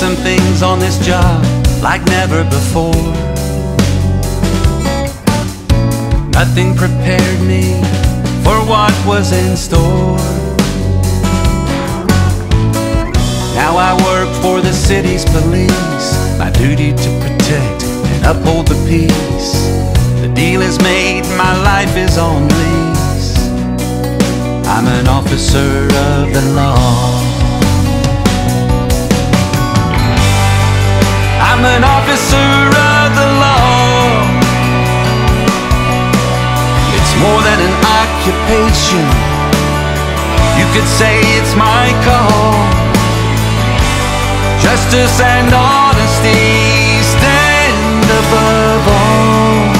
things on this job like never before. Nothing prepared me for what was in store. Now I work for the city's police, my duty to protect and uphold the peace. The deal is made, my life is on lease. I'm an officer of the law. More than an occupation. You could say it's my call. Justice and honesty stand above all.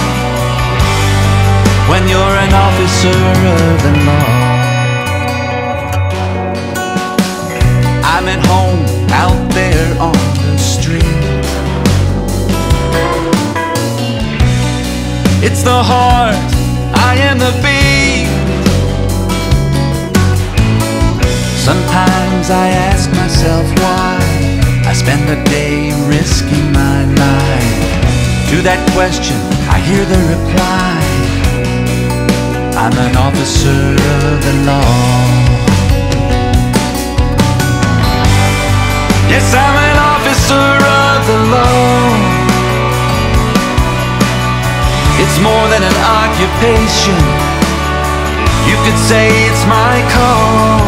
When you're an officer of the law. I'm at home out there on the street. It's the heart, I am the beat. Sometimes I ask myself why I spend the day risking my life. To that question, I hear the reply I'm an officer of the law. It's more than an occupation. You could say it's my call.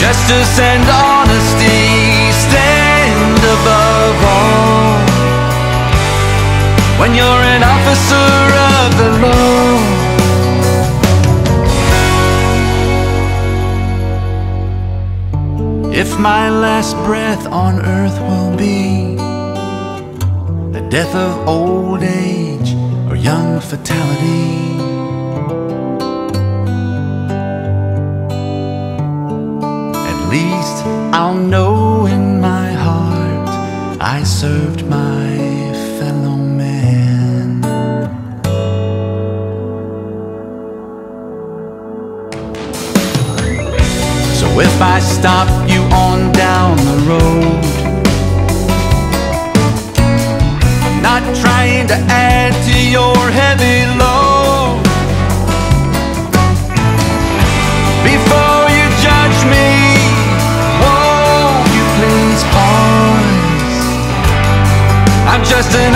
Justice and honesty stand above all. When you're an officer of the law. If my last breath on earth will be death of old age or young fatality. At least I'll know in my heart I served my fellow man. So if I stop you on down the road, not trying to add to your heavy load. Before you judge me, won't you please pause? I'm just an